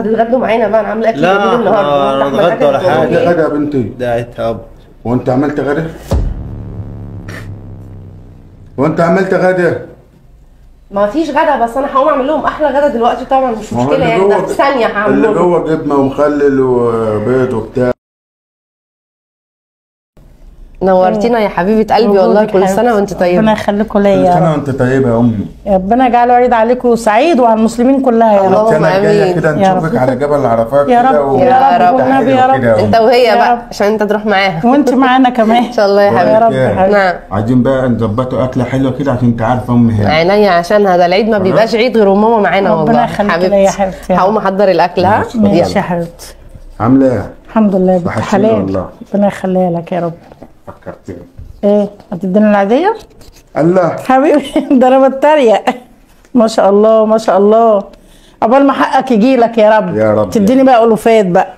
هتتغدوا معانا بقى أنا عاملة أكل لا، جميل النهارده أحمد نتغدى أكل ولا. عملت غدا يا بنتي. ده اتهاب وأنت عملت غدا؟ وأنت عملت غدا؟ ما فيش غدا بس أنا هقوم أعمل لهم أحلى غدا دلوقتي طبعا مش مشكلة اللي يعني ده في ثانية اللي هعمله لهم. جوه جبنة ومخلل وبيض وبتاع. نورتينا يا حبيبة قلبي والله كل. سنة وانت ربنا طيبه يخليكم كل ليا يا سنة رب وانت طيبة يا أمي ربنا يجعله عيد عليكم سعيد وعلى المسلمين كلها يا رب اللهم آمين. كده يا نشوفك رب. على جبل عرفات يا كده رب و- يا رب. والنبي يا رب. انت وهي يا بقى رب. عشان انت تروح معاها وانت معانا كمان إن شاء الله يا يا حبيبي رب؟ يا حبيبي. نعم عايزين بقى نظبطوا أكلة حلوة كده عشان انت عارفة أمي هنا عينيا عشانها ده العيد ما بيبقاش عيد غير وماما معانا ربنا والله يخليك ليا يا حبيبتي. هقوم أحضر الأكل ها ماشي. يا حبيبتي عاملة إيه؟ الحمد لله يا بنت وحشتيني حلال والله. ربنا يخليها لك يا رب فكرتني. إيه هتدينا العادية؟ الله. حبيبي ده أنا بتريق. ما شاء الله ما شاء الله. عقبال ما حقك يجي لك يا رب. يا رب. تديني بقى ألوفات بقى.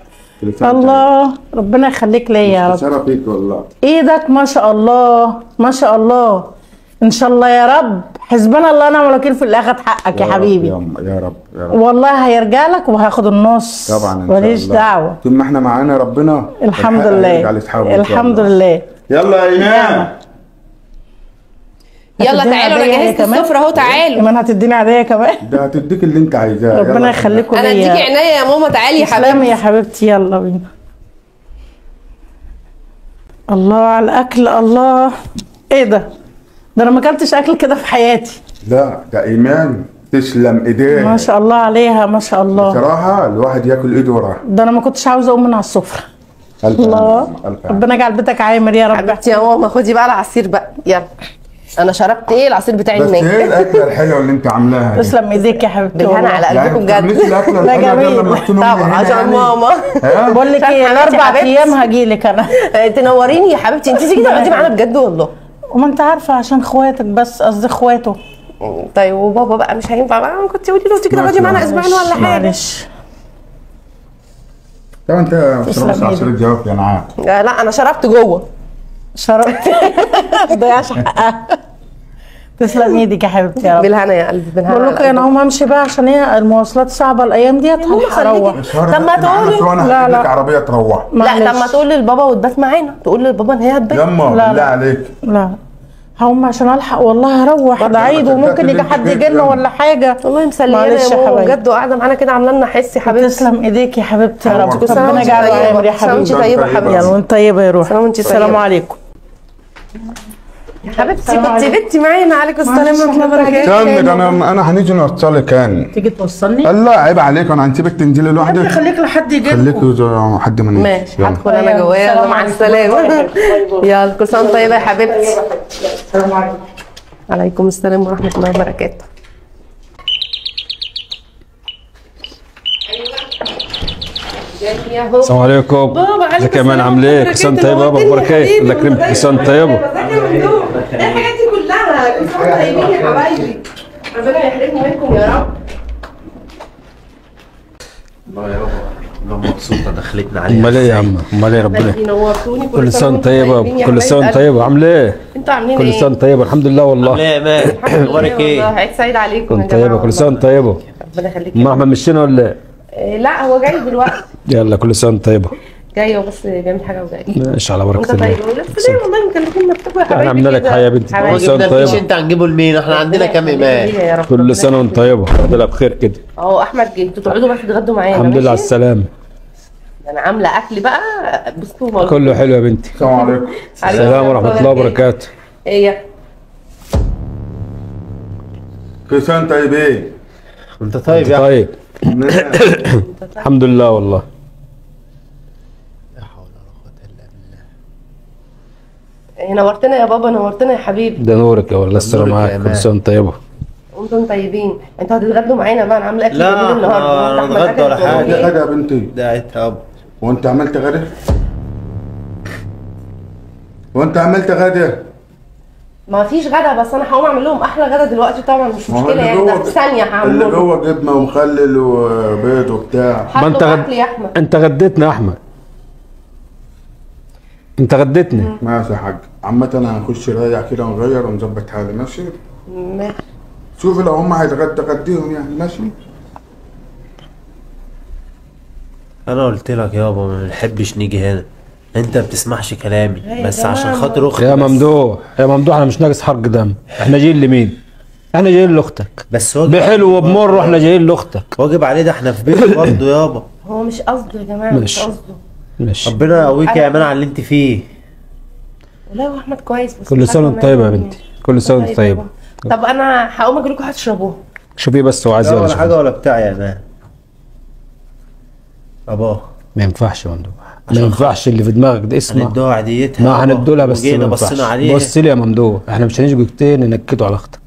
الله ربنا يخليك ليا يا. رب. فيك والله. إيدك ما شاء الله ما شاء الله. إن شاء الله يا رب. حسبنا الله ونعم الوكيل في اللي اخد حقك يا رب، حبيبي. يا يا رب يا رب. والله هيرجع لك وهياخد النص. طبعا إن شاء ماليش الله. دعوة. طول ما إحنا معانا ربنا الحمد لله. الحمد. لله. يلا يا إيمان. يلا هتديني تعالوا أنا جهزت؟ السفرة أهو تعالوا. كمان هتديني عادية كمان؟ ده هتديك اللي انت عايزاه ربنا يلا. يخليكم أنا اديكي عينيا يا ماما تعالي يا حبيبتي يا حبيبتي. يلا بينا. الله على الأكل الله. إيه ده؟ ده أنا ما أكلتش أكل كده في حياتي. لا ده إيمان. تسلم إيديه. ما شاء الله عليها ما شاء الله. بصراحة الواحد ياكل إيده وراه ده أنا ما كنتش عاوزة أقوم من على السفرة. ألف الله. ألف ألف ربنا يجعل بيتك عامر يا رب. حبيبتي يا ماما خدي بقى العصير بقى. يلا. أنا شربت إيه؟ العصير بتاعي بس هناك إيه الأكلة الحلوة اللي أنت عاملاها دي؟ تسلم إيديك يا حبيبتي بالهنا. على يعني قلبكم ما بتعمليش بجد دي جميل. طبعا عشان يعني؟ ماما؟ بقول لك إيه الأربع. أيام هجي لك أنا. تنوريني يا حبيبتي. انت تيجي تقعدي معانا بجد والله. وما انت عارفة عشان اخواتك بس قصدي اخواته. طيب وبابا بقى مش هينفع بقى؟ كنت قولي له تيجي تقعدي معانا أسبوعين ولا حاجة. معلش. طب انت تسلم بتشرب عصير. الجوافه أنا عارف آه، لا أنا شربت جوه. شربت. ما تضيعش حقها تسلم إيدك يا حبيبتي يا رب. بالهنا يا قلبي بالهنا. بقول لكم أنا قلبك. هقوم أمشي بقى عشان هي المواصلات صعبة الأيام ديت هروح طب ما تقولي- لا، لا. عربية تروح. لا طب ما معلش. تقول للبابا وتبات معانا. تقول للبابا إن هي هتبات. يما لا، بالله لا. عليك. لا. هقوم عشان ألحق والله هروح ده عيد وممكن يجي حد تلبس يجي لنا كده. ولا حاجة والله مسليانا معلش يا يا ماما حبايبي. بجد وقاعده معانا كده عاملة لنا حس يا حبيبتي تسلم إيديك يا حبيبتي يا رب ربنا. عامر يا حبيبتي طيبة طيبة. حبيبتي يلا وأنت طيبة يا روح سلام السلام. عليكم يا حبيبتي كنت. بنتي معانا عليكم السلام ورحمه الله وبركاته أنا أنا هنيجي نوصلك يعني تيجي توصلني؟ الله عيب عليك أنا هنسيبك تنزلي لوحدك. خليك لحد يجي خليك حد ما ماشي. هدخل أنا جواه يلا مع السلامة. يلا كل سنة وأنت طيبة يا حبيبتي. السلام عليكم. عليكم السلام ورحمة الله وبركاته. السلام عليكم بابا عليكم ازيك يا مان السلام عامل إيه؟ كل سنه الله طيبه وبركاته. أخبارك إيه؟ الله يكرمك كل سنه طيبه إيه الحاجات دي كلها كل سنه طيبين يا حبايبي ربنا يحرمني منكم يا رب والله يا بابا والله مبسوطة دخلتنا عليها أمال إيه يا عم؟ أمال إيه ربنا بلدي نورتوني كل سنة طيبة كل سنة. طيبة عامل إيه؟ أنتوا عاملين كل إيه؟ سنة طيبة الحمد لله والله لا يا مان أخبارك والله إيه؟ عيد سعيد عليكم يا جماعة طيبة كل سنة طيبة ربنا يخليك ام احمد مشينا ولا إيه؟ إيه، لا هو جاي دلوقتي. يلا كل سنة طيبة. جاي هو بس بيعمل حاجة وجاي. ماشي على انت بركه الله. طيب؟ بس ليه والله مكلفين نفسكم يا حبايبي إحنا عملنا لك. حاجة يا بنتي. كل هو سنه الفيش طيبة. انت هنجيبه لمين؟ إحنا عندنا كام رب. كل سنة وانت طيبة. الحمد لله بخير كده. أهو أحمد جه أنتوا تقعدوا بقى تتغدوا معايا. الحمد لله على السلامة. أنا عاملة أكل بقى بصوا كله حلو يا بنتي. السلام عليكم. السلام ورحمة الله وبركاته. إيه كل سنة وانت طيب إيه؟ انت طيب يا طيب. الحمد لله والله إيه، نورتنا يا بابا نورتنا يا حبيبي ده نورك يا والله السلام عليكم مان. كل سنه طيبة. وأنتم طيبين. أنتوا هتتغدوا معانا بقى أنا عاملة أكل لا، جميل النهارده. إحنا وانت نتغدى أحمد ولا. عملت غدا يا بنتي. ده اتهاب وأنت عملت غدا؟ وأنت عملت غدا؟ ما فيش غدا بس أنا هقوم أعمل لهم أحلى غدا دلوقتي طبعا مش مشكلة اللي يعني ده في ثانية اللي هعمل لهم. جوه جبنة ومخلل وبيض وبتاع. ما انت غد... اكل يا أحمد. انت غديتنا يا أحمد. انت غديتني. ماشي يا حاج. عامة أنا هنخش رايح كده ونغير ونظبط حالي. ماشي؟ ماشي. شوف لو هم هيتغدى غديهم يعني. ماشي؟ أنا قلت لك يابا ما بنحبش نيجي هنا. انت بتسمعش كلامي يا بس عشان ما- خاطر أختي يا بس. ممدوح يا ممدوح أنا مش ناقص حرق دم. إحنا جايين لمين؟ إحنا جايين لأختك. بس واجب بحلو وبمر إحنا جايين لأختك. واجب عليه ده إحنا في بيت برضه يابا. هو مش قصده يا جماعة مش. قصده. ماشي. ربنا يقويك يا أمان على اللي أنت فيه. والله هو أحمد كويس بس كل سنة وأنت طيبة يا. بنتي. كل سنة وأنت طيبة طب أنا هقوم أجيب لكم حاجة تشربوها. شوفي بس هو عايز لا ولا حاجة ولا بتاع يا أمان أبا. ما ينفعش يا ممدوح. ما ينفعش اللي في دماغك ده اسمع. هندوها عديتها ما. هندولها بس ما بصينا عليه بص لي يا ممدوح إحنا مش هنيجي دقيقتين ننكدوا على أختك.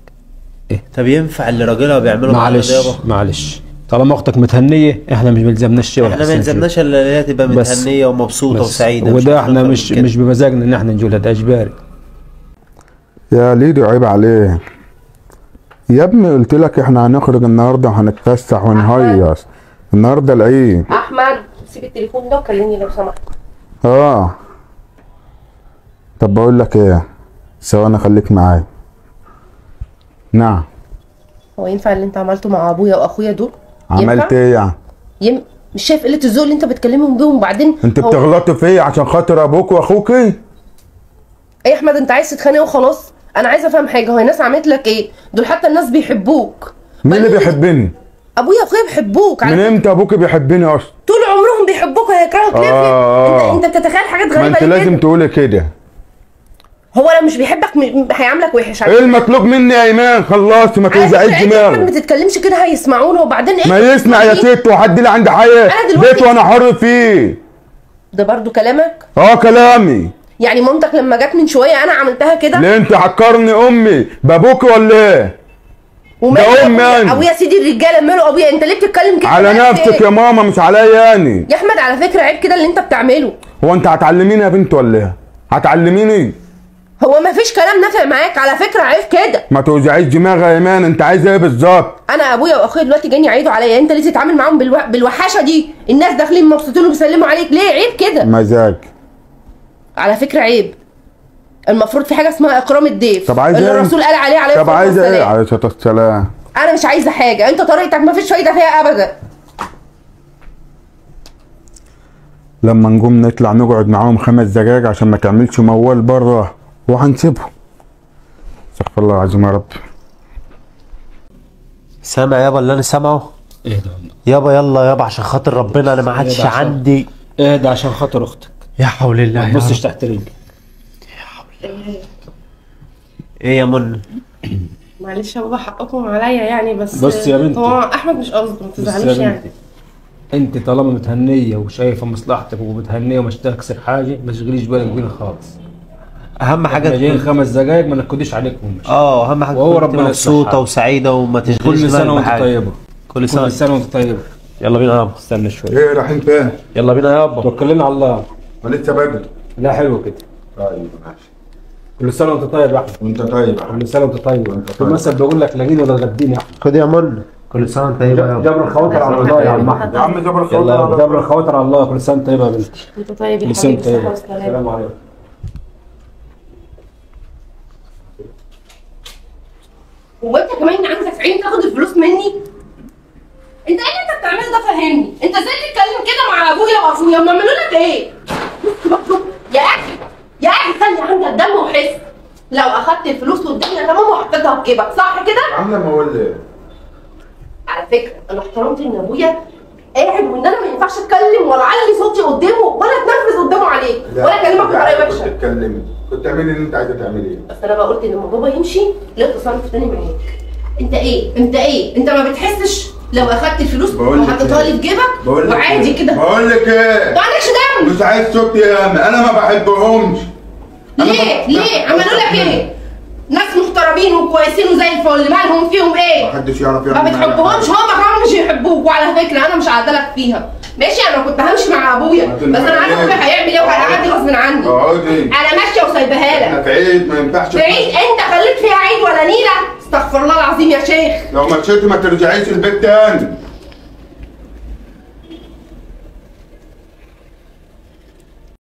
طب ينفع اللي راجلها بيعمله معلش معلش. طالما أختك متهنية إحنا مش ملزمناش شيء ولا إحنا ما. يلزمناش إلا اللي هي تبقى متهنية ومبسوطة بس. وسعيدة وده إحنا مش. مش بمزاجنا إن إحنا نقولها ده إجباري. يا ليدي عيب عليه يا ابني قلت لك إحنا هنخرج النهارده وهنتفسح ونهيص. النهارده العيد. أحمد. سيب التليفون ده وكلمني لو سمحت. آه. طب بقول لك إيه؟ ثواني خليك معايا. نعم. هو ينفع اللي أنت عملته مع أبويا وأخويا دول؟ عملت؟ إيه يعني؟ يم... مش شايف قلة الذوق اللي أنت بتكلمهم بيهم؟ وبعدين أنت هو- بتغلطي فيا عشان خاطر أبوك وأخوكي؟ إيه يا أحمد أنت عايز تتخانق وخلاص؟ أنا عايزه أفهم حاجة. هو الناس عملت لك إيه؟ دول حتى الناس بيحبوك. مين اللي بيحبني؟ أبويا وأخويا بيحبوك. من إمتى أبوك بيحبني أصلا؟ طول عمرهم بيحبوك وهيكرهوك ليه آه. انت انت بتتخيل حاجات ما غريبة انت ليه لازم؟ تقولي كده. هو لو مش بيحبك هيعاملك وحش. إيه المطلوب مني يا إيمان؟ خلصت ما توزعيش أنت احمد ما دماغك تتكلمش كده هيسمعونا وبعدين إيه؟ ما يسمع يا ست وحد اللي عندي حياة. بيت وأنا حر فيه. ده برضو كلامك؟ آه كلامي. يعني مامتك لما جت من شوية أنا عملتها كده؟ ليه أنت حكرني أمي؟ بابوك ولا إيه؟ ده أمي أبويا؟ أنا. أبويا سيدي الرجالة ماله أبويا؟ أنت ليه بتتكلم كده؟ على نفسك إيه؟ يا ماما مش عليا يعني. يا أحمد على فكرة عيب كده اللي أنت بتعمله. هو أنت هتعلميني يا بنت ولا إيه؟ هتعلميني؟ هو ما فيش كلام نافع معاك. على فكرة عيب كده. ما توزعيش دماغي يا إيمان. أنت عايزه إيه بالظبط؟ أنا أبويا وأخويا دلوقتي جايين يعيدوا عليا. أنت ليه تتعامل معاهم بالو... بالوحاشه دي؟ الناس داخلين مبسوطين وبيسلموا عليك. ليه عيب كده؟ مزاج. على فكرة عيب. المفروض في حاجة اسمها إكرام الضيف طب عايزه اللي إيه؟ الرسول قال عليه عليه طب عايزه إيه. عليه الصلاة والسلام. أنا مش عايزة حاجة. أنت طريقتك ما فيش فايدة فيها ابدا. لما نقوم نطلع نقعد معاهم خمس دقايق عشان ما تعملش موال بره وهنسيبهم. استغفر الله العظيم يا رب. سامع يابا اللي أنا سامعه؟ اهدى والله. يابا يلا يابا عشان خاطر ربنا أنا ما عادش ده عشان- عندي. اهدى عشان خاطر أختك؟ يا حول الله ما يا تبصش. تحت رجلي. إيه يا من معلش يا بابا حقكم عليا يعني بس بص يا بنتي. هو أحمد مش قصده ما بص يا تزعلوش يعني. بنتي. أنت طالما متهنية وشايفة مصلحتك ومتهنية ومش تكسر حاجة ما تشغليش بالك بينا خالص. أهم حاجة جايين خمس دقايق ما نكدش عليكم. آه أهم حاجة وهو انت ربنا مبسوطه. وسعيدة وما تشغلش كل سنه وأنت. طيبة. كل سنه كل سنة وأنت طيبة. يلا بينا يابا استنى شوية. إيه رايحين فين؟ يلا بينا يابا توكلنا على الله. ما لسه بدري لا حلو كده. طيب ماشي. كل سنه وأنت طيب يا أحمد. وأنت طيب كل سنه وأنت طيب. في طيب. المثل بيقول لك لاقيني ولا تغديني يا أحمد؟ خد يا من كل سنة وأنت يابا جبر الخواطر على الله يا عم احمد يا عم جبر يلا خلاص جبر الخواطر على الله. كل سنة وأنت طيبه يا بنتي. أنت طيب يا حبيبي. وأنت صحة طيبه وسلامة. السلام عليكم. هو انت كمان عندك عين تاخد الفلوس مني؟ أنت إيه اللي أنت بتعمله ده فهمني؟ أنت إزاي تتكلم كده مع أبويا وأخويا؟ هم عملوا لك إيه؟ يا أخي. يا أخي خلي عندك دم وحس. لو أخدت الفلوس والدنيا تمام وحطيتها في جيبك صح كده؟ عاملة موال إيه؟ على فكرة أنا احترمت إن أبويا قاعد وإن أنا ما ينفعش أتكلم ولا أعلي صوتي قدامه ولا أتنرفز قدامه عليه ولا أكلمك بطريقة كنت وحشة. تتكلمي كنت تعملي اللي أنت عايزة تعمليه بس أنا بقى قلت لما بابا يمشي ليه تصرف تاني معاك. أنت إيه؟ أنت إيه؟ أنت ما بتحسش لو أخدت الفلوس وحطيتها إيه؟ لي في جيبك وعادي إيه؟ كده؟ بقول لك إيه؟ ما عندكش دم. مش عايز صوت ياما أنا ما بحبهمش. ليه؟ ما- ليه؟ عملوا لك إيه؟ ناس محترمين وكويسين وزي الفل مالهم فيهم إيه؟ محدش يعرف ما يعمل معايا بتحبهمش. هم كمان مش يحبوك وعلى فكرة أنا مش هعدلك فيها. ماشي أنا كنت همشي مع أبويا ما بس أنا عارفه أبويا هيعمل إيه وهيقعدني غصب عني. اقعدي أنا ماشية وسايباها لك. في عيد ما ينفعش في عيد أنت خليت فيها عيد ولا نيلة؟ استغفر الله العظيم يا شيخ. لو مشيتي ما ترجعيش البيت تاني.